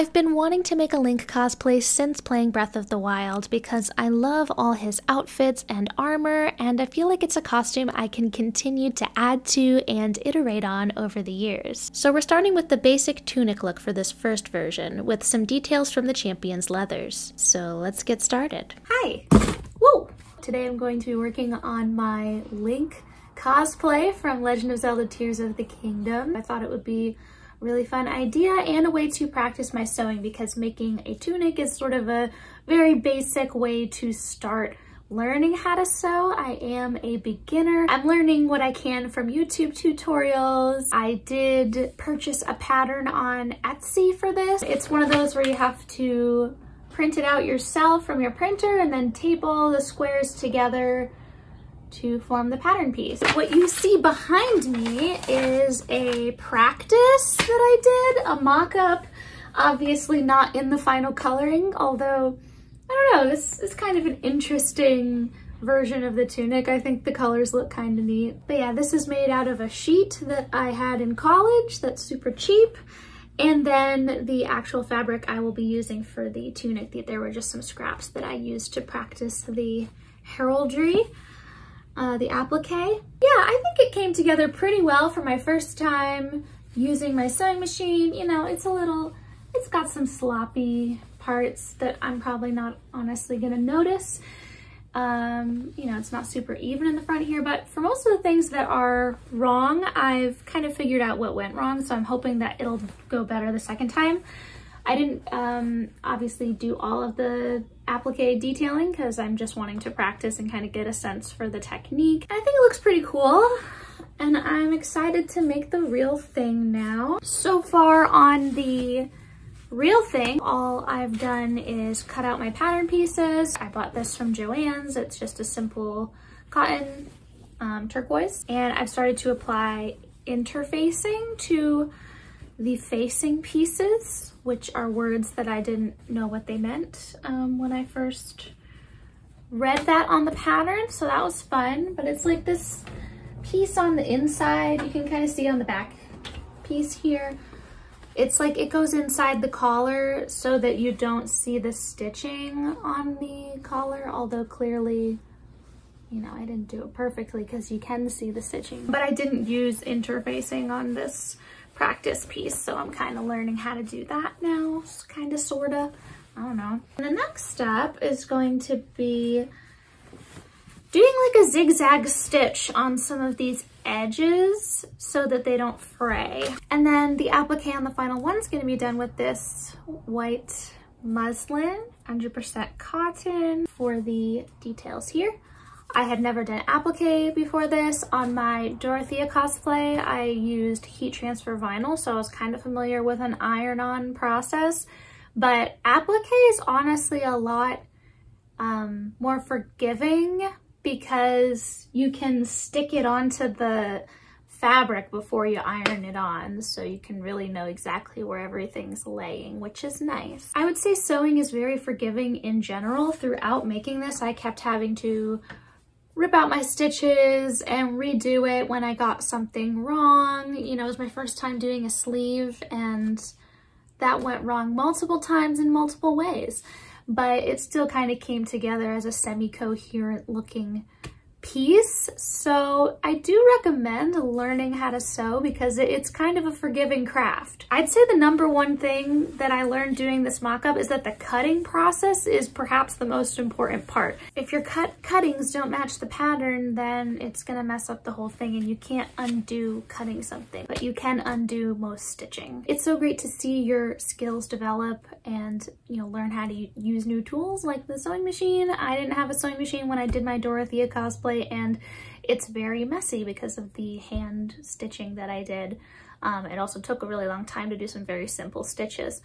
I've been wanting to make a Link cosplay since playing Breath of the Wild because I love all his outfits and armor, and I feel like it's a costume I can continue to add to and iterate on over the years. So we're starting with the basic tunic look for this first version, with some details from the champion's leathers. So let's get started. Hi! Whoa! Today I'm going to be working on my Link cosplay from Legend of Zelda Tears of the Kingdom. I thought it would be really fun idea and a way to practice my sewing because making a tunic is sort of a very basic way to start learning how to sew. I am a beginner. I'm learning what I can from YouTube tutorials. I did purchase a pattern on Etsy for this. It's one of those where you have to print it out yourself from your printer and then tape all the squares together to form the pattern piece. What you see behind me is a practice that I did, a mock-up, obviously not in the final coloring, although, I don't know, this is kind of an interesting version of the tunic. I think the colors look kind of neat. But yeah, this is made out of a sheet that I had in college that's super cheap. And then the actual fabric I will be using for the tunic, there were just some scraps that I used to practice the heraldry uh, the applique. Yeah, I think it came together pretty well for my first time using my sewing machine. You know, it's a little, it's got some sloppy parts that I'm probably not honestly gonna notice. Um, you know, it's not super even in the front here, but for most of the things that are wrong, I've kind of figured out what went wrong, so I'm hoping that it'll go better the second time. I didn't um, obviously do all of the applique detailing because I'm just wanting to practice and kind of get a sense for the technique. I think it looks pretty cool and I'm excited to make the real thing now. So far on the real thing, all I've done is cut out my pattern pieces. I bought this from Joann's. It's just a simple cotton um, turquoise. And I've started to apply interfacing to the facing pieces which are words that I didn't know what they meant um, when I first read that on the pattern. So that was fun, but it's like this piece on the inside. You can kind of see on the back piece here. It's like it goes inside the collar so that you don't see the stitching on the collar, although clearly, you know, I didn't do it perfectly because you can see the stitching. But I didn't use interfacing on this practice piece. So I'm kind of learning how to do that now, kind of, sort of. I don't know. And the next step is going to be doing like a zigzag stitch on some of these edges so that they don't fray. And then the applique on the final one is going to be done with this white muslin, 100% cotton for the details here. I had never done applique before this. On my Dorothea cosplay, I used heat transfer vinyl, so I was kind of familiar with an iron-on process. But applique is honestly a lot um, more forgiving because you can stick it onto the fabric before you iron it on so you can really know exactly where everything's laying which is nice. I would say sewing is very forgiving in general. Throughout making this I kept having to rip out my stitches and redo it when I got something wrong. You know, it was my first time doing a sleeve and that went wrong multiple times in multiple ways. But it still kind of came together as a semi-coherent looking piece. So I do recommend learning how to sew because it's kind of a forgiving craft. I'd say the number one thing that I learned doing this mock-up is that the cutting process is perhaps the most important part. If your cut cuttings don't match the pattern, then it's gonna mess up the whole thing and you can't undo cutting something, but you can undo most stitching. It's so great to see your skills develop and you know learn how to use new tools like the sewing machine. I didn't have a sewing machine when I did my Dorothea cosplay and it's very messy because of the hand stitching that I did. Um, it also took a really long time to do some very simple stitches.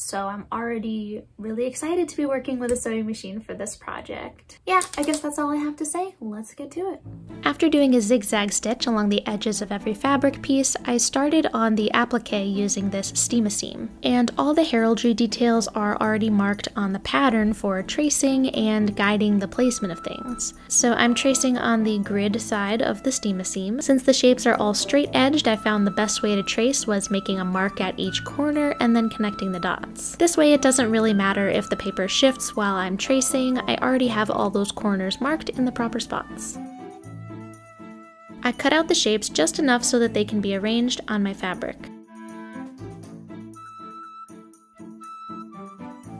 So I'm already really excited to be working with a sewing machine for this project. Yeah, I guess that's all I have to say. Let's get to it. After doing a zigzag stitch along the edges of every fabric piece, I started on the applique using this Steam-A-Seam. And all the heraldry details are already marked on the pattern for tracing and guiding the placement of things. So I'm tracing on the grid side of the Steam-A-Seam. Since the shapes are all straight edged, I found the best way to trace was making a mark at each corner and then connecting the dots. This way it doesn't really matter if the paper shifts while I'm tracing, I already have all those corners marked in the proper spots. I cut out the shapes just enough so that they can be arranged on my fabric.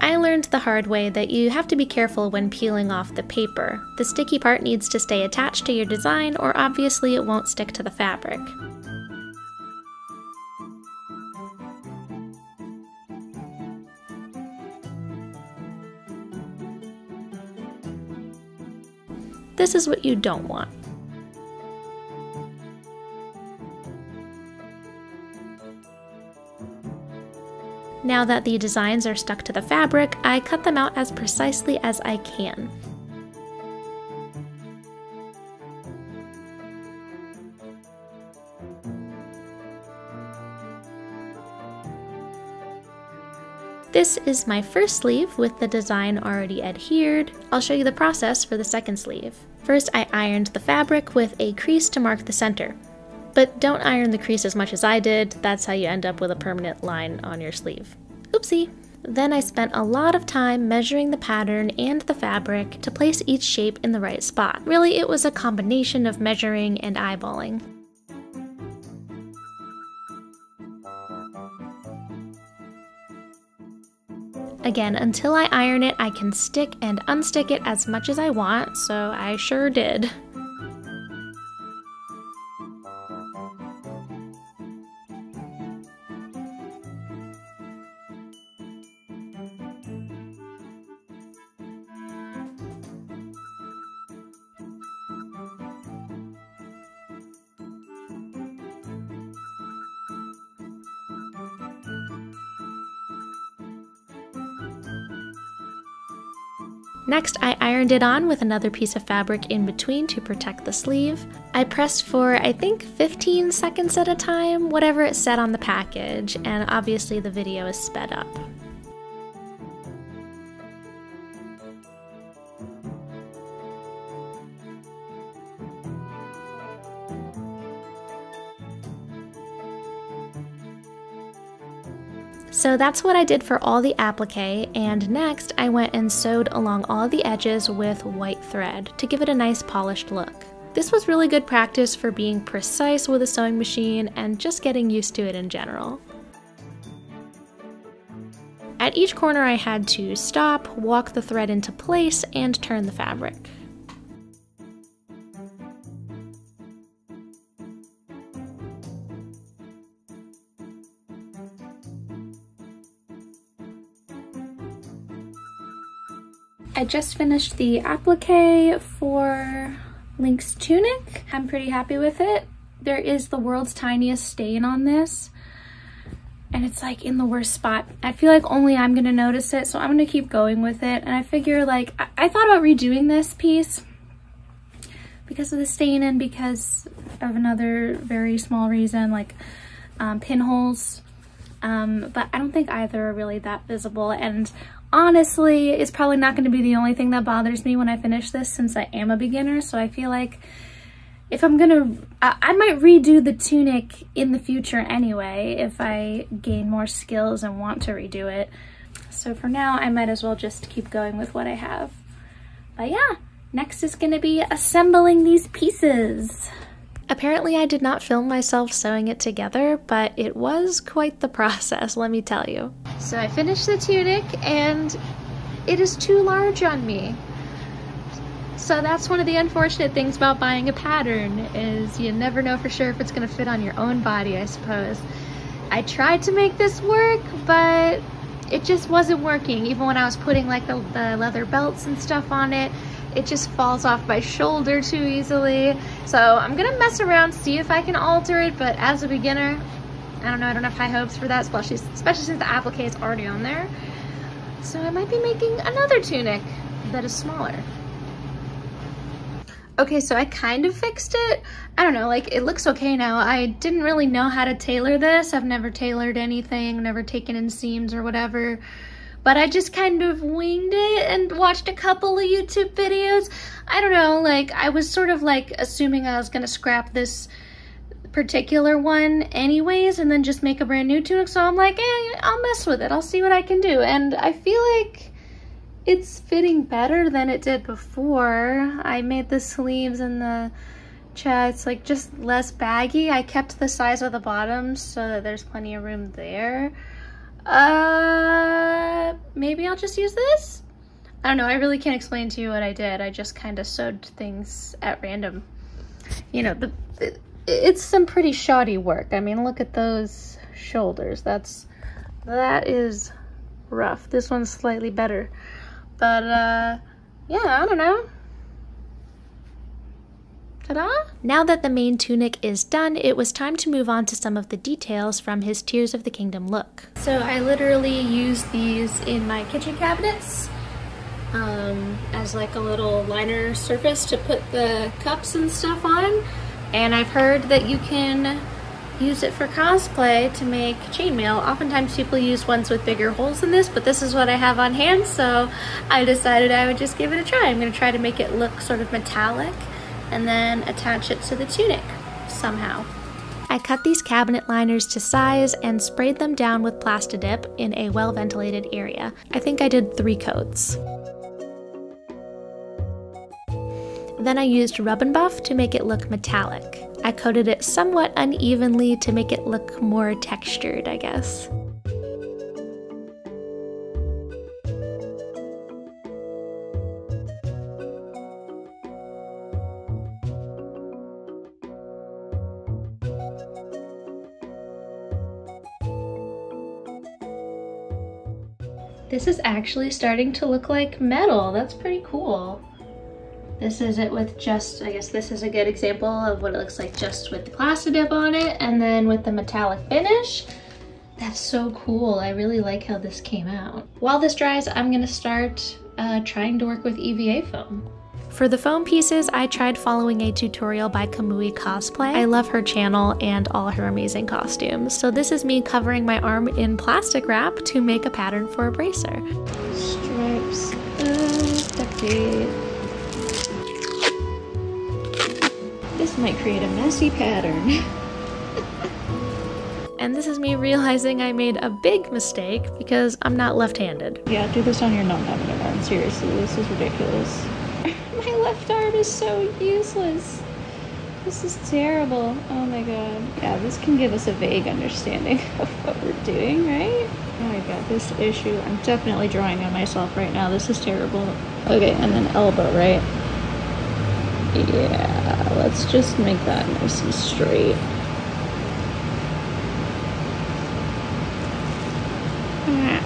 I learned the hard way that you have to be careful when peeling off the paper. The sticky part needs to stay attached to your design or obviously it won't stick to the fabric. This is what you don't want. Now that the designs are stuck to the fabric, I cut them out as precisely as I can. This is my first sleeve with the design already adhered. I'll show you the process for the second sleeve. First, I ironed the fabric with a crease to mark the center. But don't iron the crease as much as I did, that's how you end up with a permanent line on your sleeve. Oopsie! Then I spent a lot of time measuring the pattern and the fabric to place each shape in the right spot. Really, it was a combination of measuring and eyeballing. Again, until I iron it, I can stick and unstick it as much as I want, so I sure did. Next, I ironed it on with another piece of fabric in between to protect the sleeve. I pressed for, I think, 15 seconds at a time, whatever it said on the package, and obviously the video is sped up. So that's what I did for all the applique, and next I went and sewed along all the edges with white thread to give it a nice polished look. This was really good practice for being precise with a sewing machine and just getting used to it in general. At each corner I had to stop, walk the thread into place, and turn the fabric. I just finished the applique for Link's tunic. I'm pretty happy with it. There is the world's tiniest stain on this and it's like in the worst spot. I feel like only I'm gonna notice it, so I'm gonna keep going with it. And I figure like, I, I thought about redoing this piece because of the stain and because of another very small reason, like um, pinholes. Um, but I don't think either are really that visible. And honestly, it's probably not going to be the only thing that bothers me when I finish this since I am a beginner. So I feel like if I'm going to, I might redo the tunic in the future anyway if I gain more skills and want to redo it. So for now, I might as well just keep going with what I have. But yeah, next is going to be assembling these pieces. Apparently I did not film myself sewing it together, but it was quite the process, let me tell you. So I finished the tunic and it is too large on me. So that's one of the unfortunate things about buying a pattern is you never know for sure if it's gonna fit on your own body, I suppose. I tried to make this work, but it just wasn't working. Even when I was putting like the, the leather belts and stuff on it, it just falls off my shoulder too easily. So I'm gonna mess around, see if I can alter it, but as a beginner, I don't know, I don't have high hopes for that, especially, especially since the applique is already on there. So I might be making another tunic that is smaller. Okay, so I kind of fixed it. I don't know, like it looks okay now. I didn't really know how to tailor this. I've never tailored anything, never taken in seams or whatever but I just kind of winged it and watched a couple of YouTube videos. I don't know, like I was sort of like assuming I was gonna scrap this particular one anyways and then just make a brand new tunic. So I'm like, eh, I'll mess with it. I'll see what I can do. And I feel like it's fitting better than it did before. I made the sleeves and the chest like just less baggy. I kept the size of the bottoms so that there's plenty of room there. Uh, maybe I'll just use this? I don't know, I really can't explain to you what I did. I just kind of sewed things at random. You know, the, it, it's some pretty shoddy work. I mean, look at those shoulders. That's, that is rough. This one's slightly better. But, uh, yeah, I don't know. Ta-da! Now that the main tunic is done, it was time to move on to some of the details from his Tears of the Kingdom look. So I literally used these in my kitchen cabinets um, as like a little liner surface to put the cups and stuff on. And I've heard that you can use it for cosplay to make chainmail. Oftentimes people use ones with bigger holes in this, but this is what I have on hand, so I decided I would just give it a try. I'm gonna try to make it look sort of metallic and then attach it to the tunic somehow. I cut these cabinet liners to size and sprayed them down with Plastidip in a well ventilated area. I think I did three coats. Then I used Rub and Buff to make it look metallic. I coated it somewhat unevenly to make it look more textured, I guess. This is actually starting to look like metal. That's pretty cool. This is it with just, I guess this is a good example of what it looks like just with the Plastidip on it and then with the metallic finish. That's so cool. I really like how this came out. While this dries, I'm gonna start uh, trying to work with EVA foam. For the foam pieces, I tried following a tutorial by Kamui Cosplay. I love her channel and all her amazing costumes. So this is me covering my arm in plastic wrap to make a pattern for a bracer. Stripes, uh, duct tape. Might create a messy pattern. and this is me realizing I made a big mistake because I'm not left-handed. Yeah, do this on your non-dominant arm. Seriously, this is ridiculous. My left arm is so useless. This is terrible. Oh my god. Yeah, this can give us a vague understanding of what we're doing, right? Oh my god, this issue. I'm definitely drawing on myself right now. This is terrible. Okay, and then elbow, right? Yeah, let's just make that nice and straight. I'm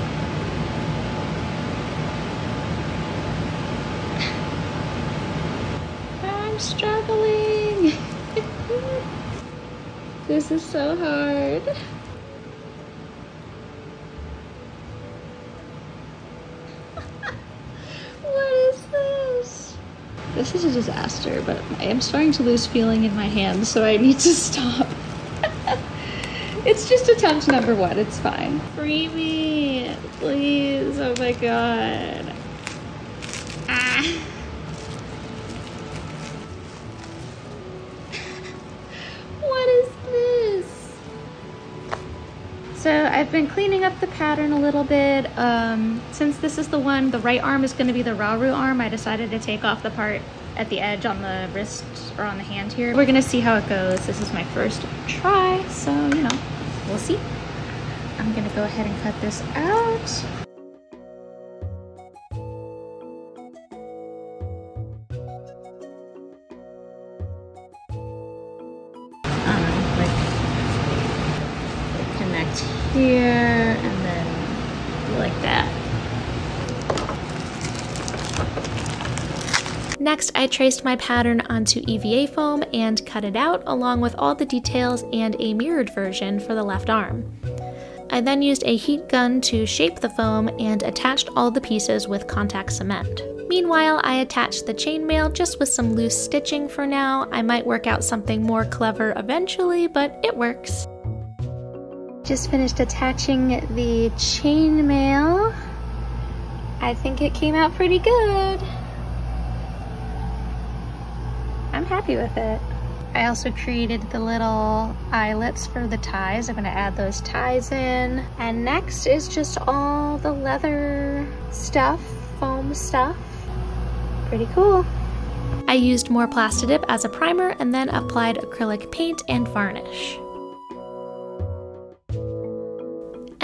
struggling. this is so hard. This is a disaster, but I am starting to lose feeling in my hands, so I need to stop. it's just attempt number one, it's fine. Free me, please, oh my god. So I've been cleaning up the pattern a little bit. Um, since this is the one, the right arm is gonna be the Rauru arm, I decided to take off the part at the edge on the wrist or on the hand here. We're gonna see how it goes. This is my first try, so you know, we'll see. I'm gonna go ahead and cut this out. Next, I traced my pattern onto EVA foam and cut it out along with all the details and a mirrored version for the left arm. I then used a heat gun to shape the foam and attached all the pieces with contact cement. Meanwhile, I attached the chainmail just with some loose stitching for now. I might work out something more clever eventually, but it works. Just finished attaching the chainmail. I think it came out pretty good. I'm happy with it. I also created the little eyelets for the ties. I'm gonna add those ties in. And next is just all the leather stuff, foam stuff. Pretty cool. I used more Plastidip as a primer and then applied acrylic paint and varnish.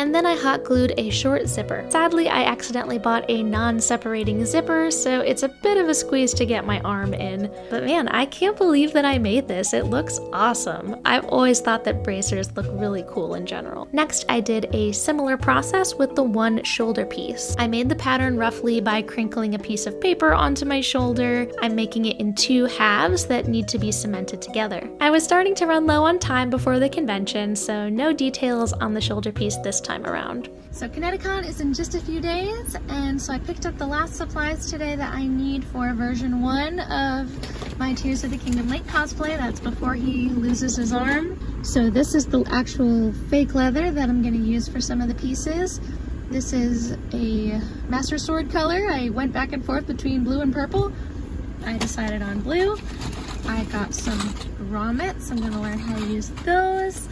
And then I hot glued a short zipper. Sadly, I accidentally bought a non-separating zipper, so it's a bit of a squeeze to get my arm in. But man, I can't believe that I made this. It looks awesome. I've always thought that bracers look really cool in general. Next, I did a similar process with the one shoulder piece. I made the pattern roughly by crinkling a piece of paper onto my shoulder. I'm making it in two halves that need to be cemented together. I was starting to run low on time before the convention, so no details on the shoulder piece this time around. So Kineticon is in just a few days, and so I picked up the last supplies today that I need for version one of my Tears of the Kingdom Link cosplay. That's before he loses his arm. So this is the actual fake leather that I'm gonna use for some of the pieces. This is a Master Sword color. I went back and forth between blue and purple. I decided on blue. I got some grommets. I'm gonna learn how to use those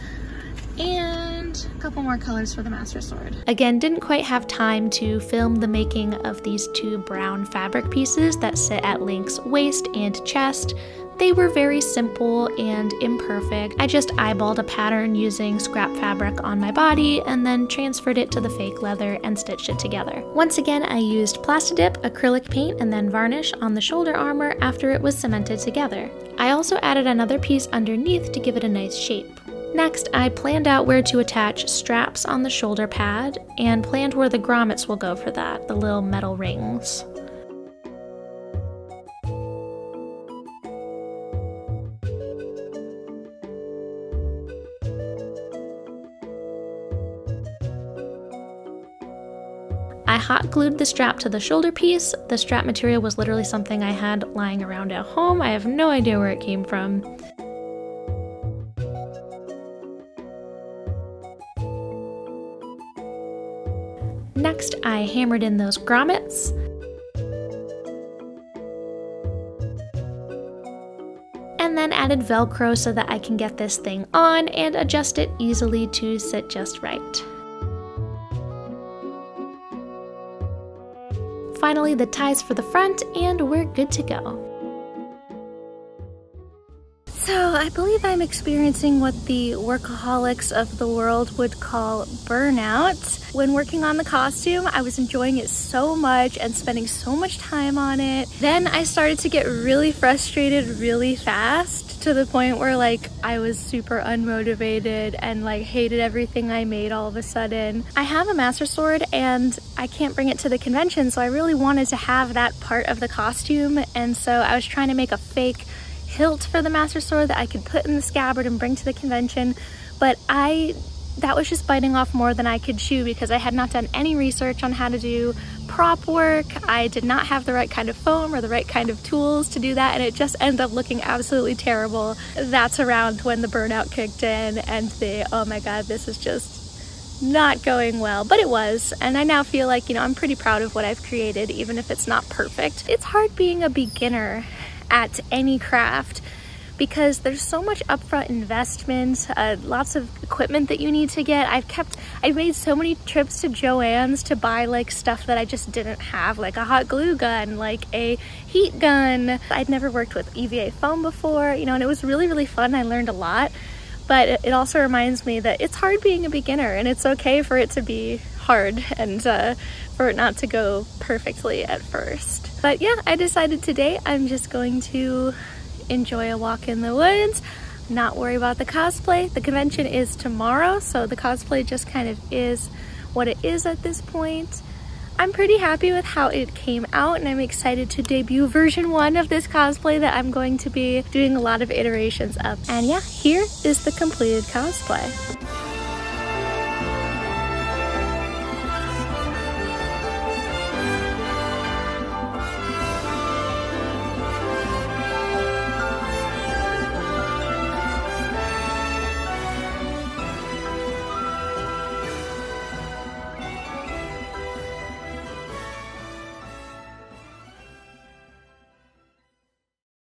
and a couple more colors for the Master Sword. Again, didn't quite have time to film the making of these two brown fabric pieces that sit at Link's waist and chest. They were very simple and imperfect. I just eyeballed a pattern using scrap fabric on my body and then transferred it to the fake leather and stitched it together. Once again, I used Plastidip, acrylic paint, and then varnish on the shoulder armor after it was cemented together. I also added another piece underneath to give it a nice shape. Next, I planned out where to attach straps on the shoulder pad and planned where the grommets will go for that, the little metal rings. I hot glued the strap to the shoulder piece. The strap material was literally something I had lying around at home. I have no idea where it came from. Next, I hammered in those grommets. And then added Velcro so that I can get this thing on and adjust it easily to sit just right. Finally, the ties for the front, and we're good to go. I believe I'm experiencing what the workaholics of the world would call burnout. When working on the costume, I was enjoying it so much and spending so much time on it. Then I started to get really frustrated really fast to the point where like I was super unmotivated and like hated everything I made all of a sudden. I have a master sword and I can't bring it to the convention so I really wanted to have that part of the costume and so I was trying to make a fake hilt for the Master Sword that I could put in the scabbard and bring to the convention, but I that was just biting off more than I could chew because I had not done any research on how to do prop work. I did not have the right kind of foam or the right kind of tools to do that and it just ended up looking absolutely terrible. That's around when the burnout kicked in and the, oh my god, this is just not going well, but it was. And I now feel like, you know, I'm pretty proud of what I've created, even if it's not perfect. It's hard being a beginner at any craft because there's so much upfront investment, uh, lots of equipment that you need to get. I've kept, I made so many trips to Joann's to buy like stuff that I just didn't have, like a hot glue gun, like a heat gun. I'd never worked with EVA foam before, you know, and it was really, really fun. I learned a lot, but it also reminds me that it's hard being a beginner and it's okay for it to be hard and uh, for it not to go perfectly at first. But yeah, I decided today I'm just going to enjoy a walk in the woods, not worry about the cosplay. The convention is tomorrow, so the cosplay just kind of is what it is at this point. I'm pretty happy with how it came out and I'm excited to debut version one of this cosplay that I'm going to be doing a lot of iterations of. And yeah, here is the completed cosplay.